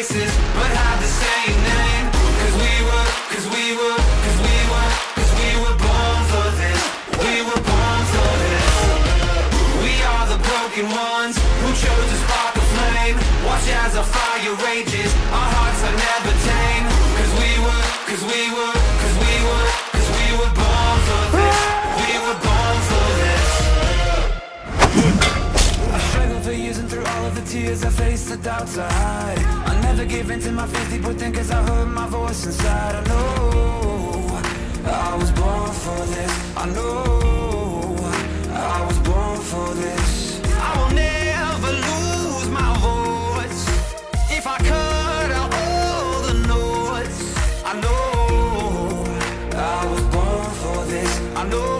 places, but have the same name. Cause we were, cause we were, cause we were, cause we were born for this. We were born for this. We are the broken ones who chose to spark a flame. Watch as our fire rages, our hearts are never tame. Cause we were, cause we were, cause we were, cause we were born for this. We were born for this. I struggled for years and through all of the tears I faced the doubts I hide never give in to my fears deep within cause I heard my voice inside. I know I was born for this. I know I was born for this. I will never lose my voice. If I cut out all the noise I know I was born for this. I know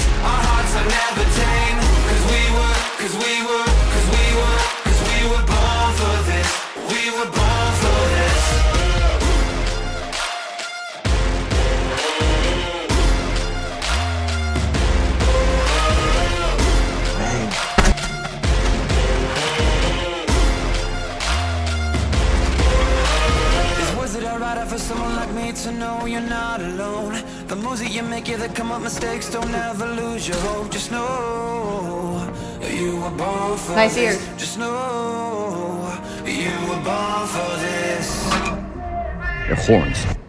for someone like me to know you're not alone? The moves that you make, yeah, that come up mistakes, don't ever lose your hope. Just know you were born for Nice this. ears. Just know you were born for this. They're horns.